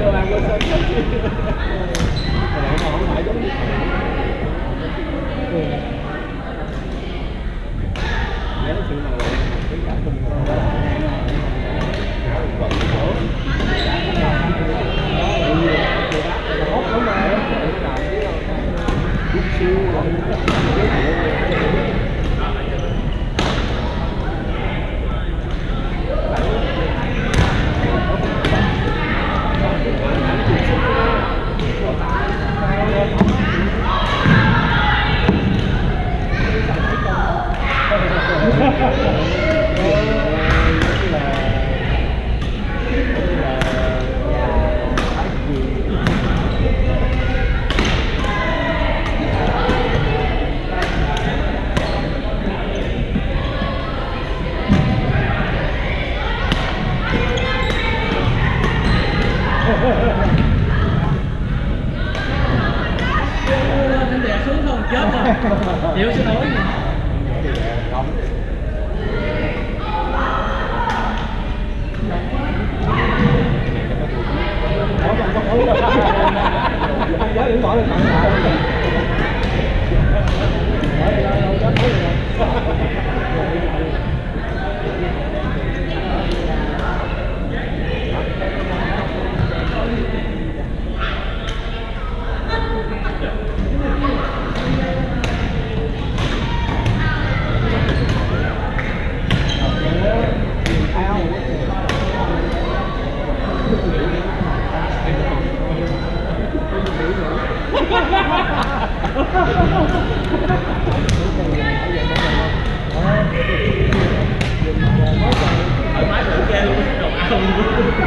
đồ ăn quên không phải giống như nếu sự nào là cái cảm tình đó là vận số hốt lắm mà chút xíu 嗯好的嗯好的嗯好的嗯 chết rồi chịu có lỗi Giá điện thoại lên tặng không thoải mái thử ghê luôn đồ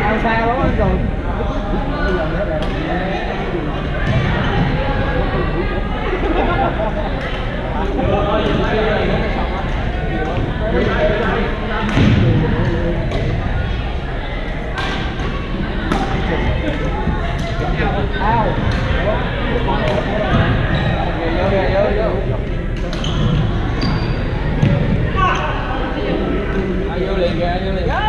ao luôn lắm anh rồi. Ao. Yeah.